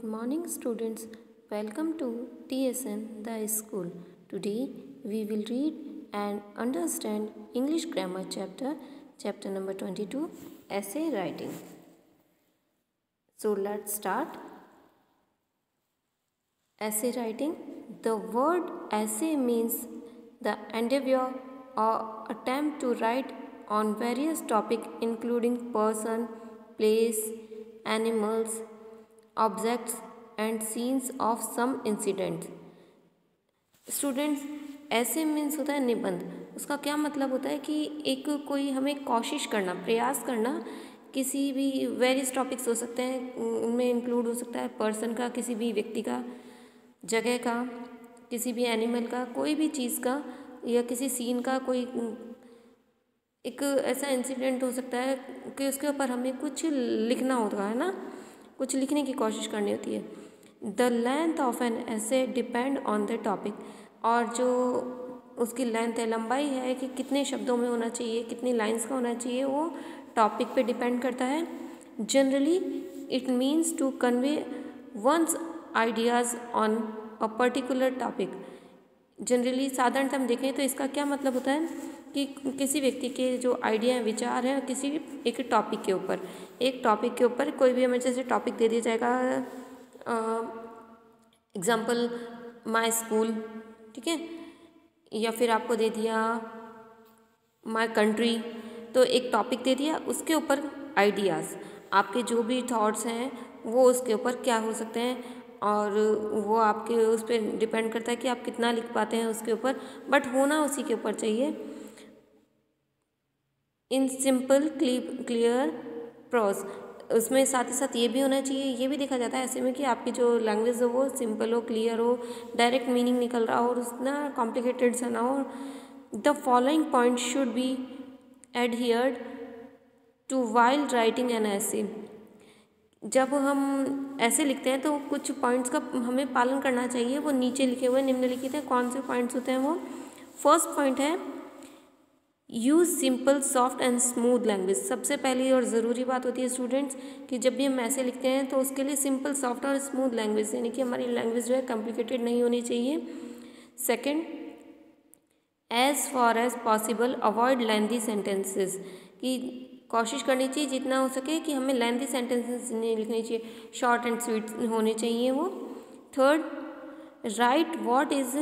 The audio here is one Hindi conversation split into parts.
Good morning, students. Welcome to TSN the school. Today we will read and understand English grammar chapter, chapter number 22, essay writing. So let's start. Essay writing. The word essay means the endeavor or attempt to write on various topics including person, place, animals, objects and scenes of some incidents. Students essay means होता है निबंध उसका क्या मतलब होता है कि एक कोई हमें कोशिश करना, प्रयास करना, किसी भी वेरियस टॉपिक्स हो सकते हैं, उनमें इंक्लूड हो सकता है पर्सन का, किसी भी व्यक्ति का, जगह का, किसी भी एनिमल का, कोई भी चीज़ का, या किसी सीन का, कोई, एक ऐसा इंसिडेंट हो सकता है कि उसके ऊपर हमें कुछ लिखना होता है ना कुछ लिखने की कोशिश करनी होती है। The length of an essay depend on the topic और जो उसकी लेंथ है, लंबाई है, कि कितने शब्दों में होना चाहिए, कितनी लाइंस का होना चाहिए, वो टॉपिक पे डिपेंड करता है। Generally it means to convey one's ideas on a particular topic generally साधारणतः हम देखें तो इसका क्या मतलब होता है? कि किसी व्यक्ति के जो आइडिया हैं, विचार हैं, किसी भी एक टॉपिक के ऊपर। एक टॉपिक के ऊपर कोई भी हमें जैसे टॉपिक दे दिया जाएगा एग्ज़ाम्पल माई स्कूल ठीक है? या फिर आपको दे दिया माई कंट्री तो एक टॉपिक दे दिया, उसके ऊपर आइडियाज़ आपके जो भी थॉट्स हैं, वो उसके ऊपर क्या हो सकते हैं, और वो आपके उस पर डिपेंड करता है कि आप कितना लिख पाते हैं उसके ऊपर बट होना उसी के ऊपर चाहिए। इन सिंपल क्लियर प्रोज उसमें साथ ही साथ ये भी होना चाहिए, ये भी देखा जाता है ऐसे में कि आपकी जो लैंग्वेज हो वो सिंपल हो क्लियर हो डायरेक्ट मीनिंग निकल रहा हो और उतना कॉम्प्लिकेटेड सा ना हो। The following point should be adhered to while writing an essay जब हम ऐसे लिखते हैं तो कुछ पॉइंट्स का हमें पालन करना चाहिए, वो नीचे लिखे हुए निम्नलिखित हैं, कौन से पॉइंट्स होते हैं वो? फ़र्स्ट पॉइंट है use simple soft and smooth language सबसे पहली और ज़रूरी बात होती है स्टूडेंट्स कि जब भी हम ऐसे लिखते हैं तो उसके लिए सिंपल सॉफ्ट और स्मूथ लैंग्वेज यानी कि हमारी लैंग्वेज जो है कॉम्प्लिकेटेड नहीं होनी चाहिए। Second as far as possible avoid lengthy sentences कि कोशिश करनी चाहिए जितना हो सके कि हमें लेंथी सेंटेंसेस नहीं लिखनी चाहिए शॉर्ट एंड स्वीट होने चाहिए वो। Third write what is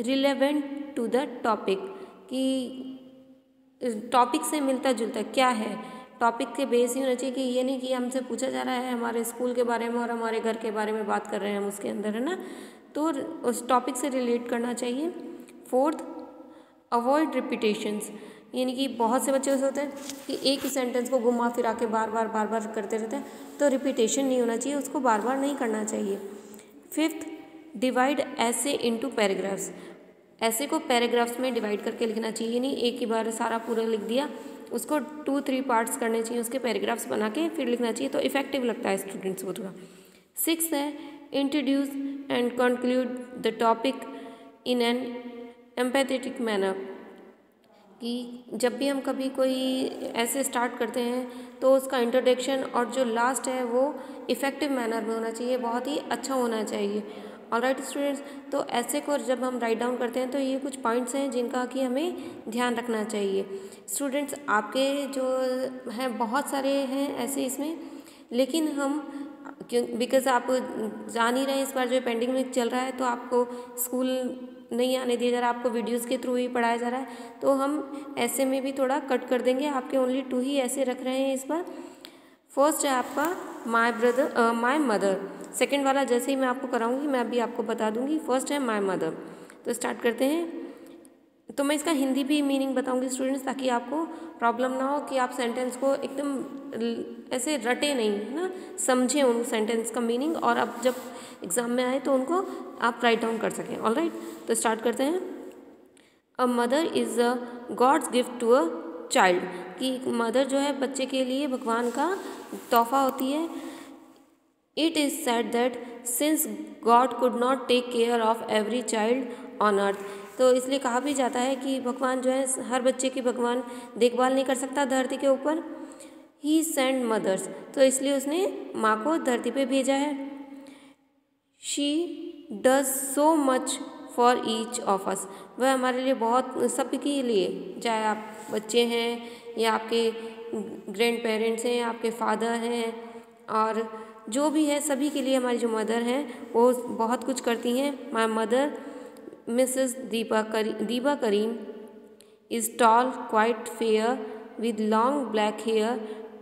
relevant to the topic कि टॉपिक से मिलता जुलता, क्या है? टॉपिक के बेस ही होना चाहिए कि ये नहीं कि हमसे पूछा जा रहा है, हमारे स्कूल के बारे में और हमारे घर के बारे में बात कर रहे हैं हम उसके अंदर, है ना? तो उस टॉपिक से रिलेट करना चाहिए। फोर्थ अवॉइड रिपीटेशंस यानी कि बहुत से बच्चे ऐसे होते हैं कि एक ही सेंटेंस को घुमा फिरा के बार बार बार बार करते रहते हैं तो रिपीटेशन नहीं होना चाहिए, उसको बार बार नहीं करना चाहिए। Fifth divide essay into paragraphs essay को पैराग्राफ्स में डिवाइड करके लिखना चाहिए, नहीं, एक ही बार सारा पूरा लिख दिया, उसको टू थ्री पार्ट्स करने चाहिए, उसके पैराग्राफ्स बना के फिर लिखना चाहिए तो इफ़ेक्टिव लगता है स्टूडेंट्स को थोड़ा। सिक्स है introduce and conclude the topic in an empathetic manner कि जब भी हम कभी कोई ऐसे स्टार्ट करते हैं तो उसका इंट्रोडक्शन और जो लास्ट है, वो इफ़ेक्टिव मैनर में होना चाहिए, बहुत ही अच्छा होना चाहिए। ऑल राइट स्टूडेंट्स तो ऐसे को जब हम राइट डाउन करते हैं तो ये कुछ पॉइंट्स हैं जिनका कि हमें ध्यान रखना चाहिए। स्टूडेंट्स आपके जो हैं, बहुत सारे हैं ऐसे इसमें, लेकिन हम, क्यों बिकॉज़ आप जान ही रहे हैं इस बार जो पेंडिंग में चल रहा है तो आपको स्कूल नहीं आने दिया जा रहा, आपको वीडियोस के थ्रू ही पढ़ाया जा रहा है तो हम ऐसे में भी थोड़ा कट कर देंगे। आपके ओनली टू ही ऐसे रख रहे हैं इस बार। फ़र्स्ट है आपका my brother my mother second वाला जैसे ही मैं आपको कराऊँगी, मैं अभी आपको बता दूँगी। फ़र्स्ट है माय मदर तो स्टार्ट करते हैं। तो मैं इसका हिंदी भी मीनिंग बताऊँगी स्टूडेंट्स ताकि आपको प्रॉब्लम ना हो कि आप सेंटेंस को एकदम ऐसे रटे नहीं, है ना? समझें उन सेंटेंस का मीनिंग और अब जब एग्ज़ाम में आए तो उनको आप राइट डाउन कर सकें। ऑल राइट तो स्टार्ट करते हैं। A mother is a God's gift to a child कि मदर जो है, बच्चे के लिए भगवान का तोहफा होती है। It is said that since God could not take care of every child on earth तो इसलिए कहा भी जाता है कि भगवान जो है, हर बच्चे की भगवान देखभाल नहीं कर सकता धरती के ऊपर। ही सेंड मदर्स तो इसलिए उसने माँ को धरती पे भेजा है। She does so much for each of us वह हमारे लिए बहुत, सबके लिए, चाहे आप बच्चे हैं, या आपके ग्रैंड पेरेंट्स हैं आपके फादर हैं, और जो भी है, सभी के लिए हमारी जो मदर हैं, वो बहुत कुछ करती हैं। माई mother Mrs Deepa Kari Deepa Karim is tall quite fair with long black hair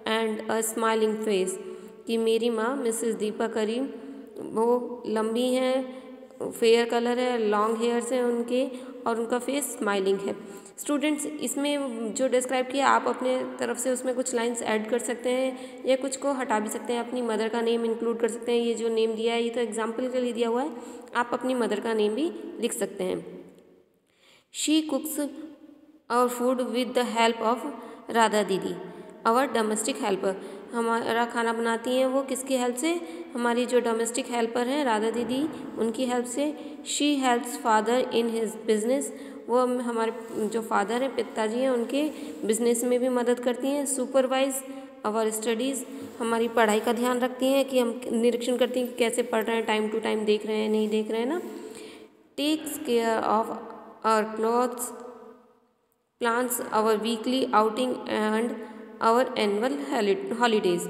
and a smiling face कि मेरी माँ मिसेस दीपा करीम वो लंबी हैं फेयर कलर है लॉन्ग हेयर्स हैं उनके और उनका फेस स्माइलिंग है। स्टूडेंट्स इसमें जो डिस्क्राइब किया, आप अपने तरफ़ से उसमें कुछ लाइंस ऐड कर सकते हैं या कुछ को हटा भी सकते हैं। अपनी मदर का नेम इंक्लूड कर सकते हैं। ये जो नेम दिया है, ये तो एग्ज़ाम्पल के लिए दिया हुआ है। आप अपनी मदर का नेम भी लिख सकते हैं। She cooks our food with the help of Radha didi our domestic helper हमारा खाना बनाती हैं वो किसकी हेल्प से? हमारी जो डोमेस्टिक हेल्पर हैं, राधा दीदी, उनकी हेल्प से। She helps father in his business वो हमारे, जो फादर हैं, पिताजी हैं, उनके बिज़नेस में भी मदद करती हैं सुपरवाइज अवर स्टडीज़ हमारी पढ़ाई का ध्यान रखती हैं कि हम निरीक्षण करती हैं कि कैसे पढ़ रहे हैं टाइम टू टाइम देख रहे हैं, नहीं देख रहे हैं ना। Takes care of our clothes plans our weekly outing and our annual holidays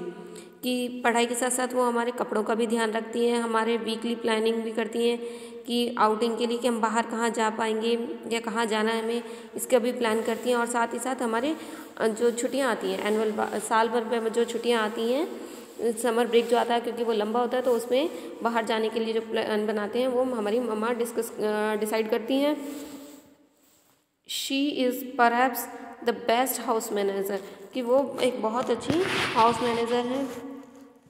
कि पढ़ाई के साथ साथ वो हमारे कपड़ों का भी ध्यान रखती हैं, हमारे वीकली प्लानिंग भी करती हैं, कि आउटिंग के लिए कि हम बाहर कहाँ जा पाएँगे या कहाँ जाना है हमें, इसका भी प्लान करती हैं और साथ ही साथ हमारे जो छुट्टियाँ आती हैं एनुअल साल भर में जो छुट्टियाँ आती हैं समर ब्रेक जो आता है क्योंकि वो लंबा होता है तो उसमें बाहर जाने के लिए जो प्लान बनाते हैं, वो हमारी मम्मा डिस्कस डिसाइड करती हैं। She is perhaps the best house manager कि वो एक बहुत अच्छी हाउस मैनेजर हैं।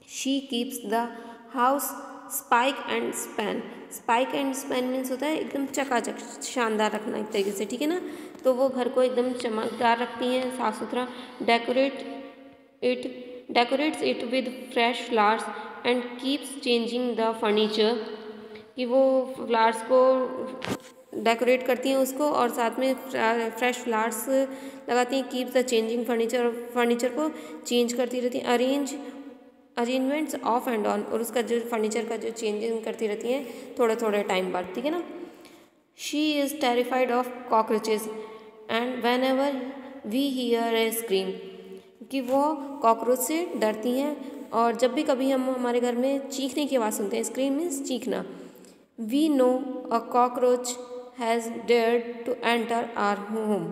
She keeps the house spick and span spick and span means होता है एकदम चकाचक, शानदार रखना एक तरीके से, ठीक है ना? तो वो घर को एकदम चमकदार रखती हैं, साफ़ सुथरा। Decorate it decorates it with fresh flowers and keeps changing the furniture कि वो फ्लावर्स को डेकोरेट करती हैं उसको और साथ में फ्रेश फ्लावर्स लगाती हैं keeps the changing furniture furniture को चेंज करती रहती हैं arrange arrangements off and on और उसका जो फर्नीचर का जो चेंजिंग करती रहती हैं थोड़े थोड़े टाइम बाद, ठीक है ना? She is terrified of cockroaches and whenever we hear a scream कि वो कॉकरोच से डरती हैं और जब भी कभी हम हमारे घर में चीखने की आवाज़ सुनते हैं scream means चीखना। We know a cockroach has dare to enter our home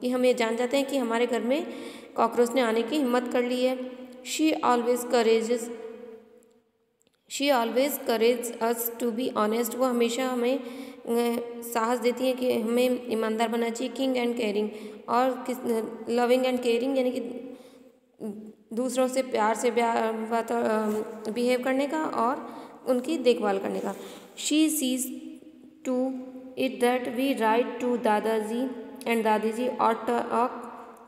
कि हम ये जान जाते हैं कि हमारे घर में कॉकरोच ने आने की हिम्मत कर ली है। She always courage she always courage us to be honest वो हमेशा हमें साहस देती है कि हमें ईमानदार बनना चाहिए किंग एंड केयरिंग और किस लविंग एंड केयरिंग यानी कि दूसरों से प्यार से बिहेव करने का और उनकी देखभाल करने का। She sees to it that we write to dadaji and dadi ji और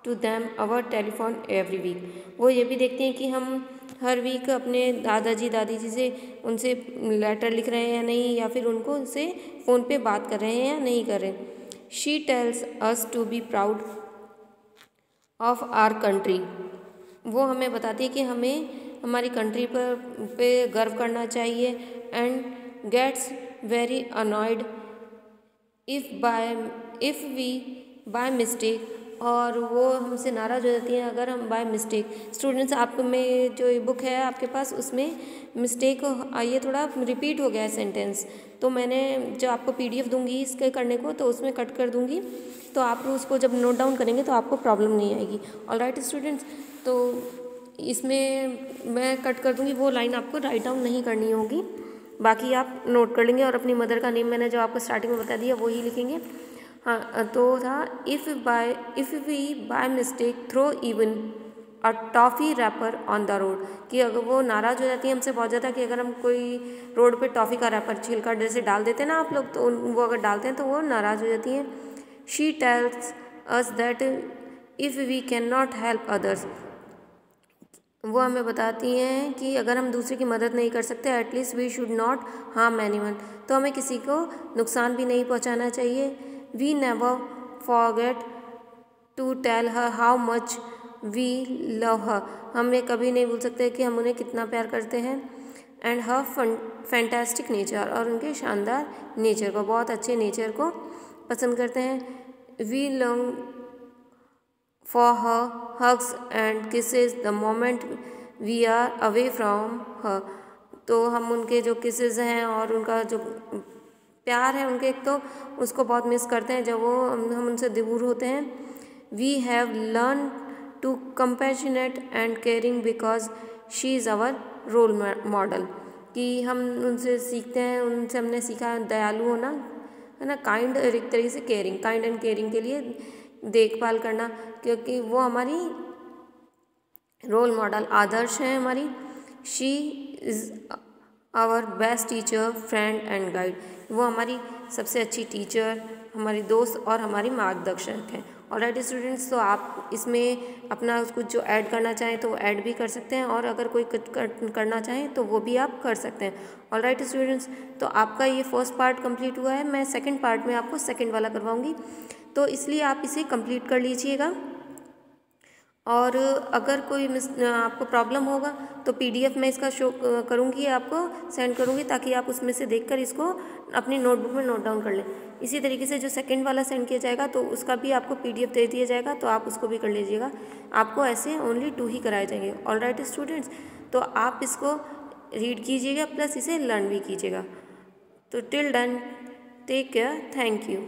to them our telephone every week वो ये भी देखते हैं कि हम हर वीक अपने दादाजी दादी जी से उनसे लेटर लिख रहे हैं या नहीं, या फिर उनको उनसे फ़ोन पे बात कर रहे हैं या नहीं कर रहे she tells us to be proud of our country वो हमें बताती है कि हमें हमारी कंट्री पर, पे गर्व करना चाहिए and gets very annoyed if by if we by mistake और वो हमसे नाराज़ हो जाती हैं अगर हम बाय मिस्टेक स्टूडेंट्स आप में जो बुक है आपके पास, उसमें मिस्टेक ये थोड़ा रिपीट हो गया है सेंटेंस तो मैंने जो आपको पीडीएफ दूँगी इसके करने को तो उसमें कट कर दूँगी। तो आप उसको जब नोट डाउन करेंगे तो आपको प्रॉब्लम नहीं आएगी। ऑल राइट स्टूडेंट्स तो इसमें मैं कट कर दूँगी, वो लाइन आपको राइट डाउन नहीं करनी होगी। बाकी आप नोट कर लेंगे और अपनी मदर का नेम मैंने जो आपको स्टार्टिंग में बता दिया, वही लिखेंगे। हाँ तो था if by if we by mistake throw even a toffee wrapper on the road कि अगर वो नाराज़ हो जाती है हमसे बहुत ज़्यादा कि अगर हम कोई रोड पे टॉफ़ी का रैपर छिलका जैसे डाल देते हैं ना आप लोग तो वो अगर डालते हैं तो वो नाराज़ हो जाती हैं। She tells us that if we can not help others वो हमें बताती हैं कि अगर हम दूसरे की मदद नहीं कर सकते at least we should not harm any तो हमें किसी को नुकसान भी नहीं पहुंचाना चाहिए। We never forget to tell her how much we love her हमें कभी नहीं भूल सकते कि हम उन्हें कितना प्यार करते हैं एंड हर फैंटास्टिक नेचर और उनके शानदार नेचर को, बहुत अच्छे नेचर को पसंद करते हैं। We long for her hugs and kisses the moment we are away from her तो हम उनके जो किसेज हैं और उनका जो प्यार है उनके एक तो उसको बहुत मिस करते हैं। जब वो हम उनसे दूर होते हैं we have learn to compassionate and caring because she is our role model कि हम उनसे सीखते हैं, उनसे हमने सीखा दयालु होना, है ना? काइंड एक तरीके से केयरिंग काइंड एंड केयरिंग के लिए देखभाल करना, क्योंकि वो हमारी रोल मॉडल आदर्श हैं हमारी। She is our best teacher friend and guide वो हमारी सबसे अच्छी टीचर हमारी दोस्त और हमारी मार्गदर्शक हैं। और राइट स्टूडेंट्स तो आप इसमें अपना कुछ जो ऐड करना चाहें तो ऐड भी कर सकते हैं और अगर कोई करना चाहें तो वो भी आप कर सकते हैं। और राइट स्टूडेंट्स तो आपका ये फ़र्स्ट पार्ट कंप्लीट हुआ है। मैं सेकंड पार्ट में आपको सेकंड वाला करवाऊँगी। तो इसलिए आप इसे कंप्लीट कर लीजिएगा। और अगर कोई आपको प्रॉब्लम होगा तो पीडीएफ में इसका शो करूँगी, आपको सेंड करूँगी, ताकि आप उसमें से देखकर इसको अपनी नोटबुक में नोट डाउन कर लें। इसी तरीके से जो सेकंड वाला सेंड किया जाएगा तो उसका भी आपको पीडीएफ दे दिया जाएगा तो आप उसको भी कर लीजिएगा। आपको ऐसे ओनली टू ही कराए जाएँगे। ऑल राइट स्टूडेंट्स तो आप इसको रीड कीजिएगा प्लस इसे लर्न भी कीजिएगा। तो till then take care thank you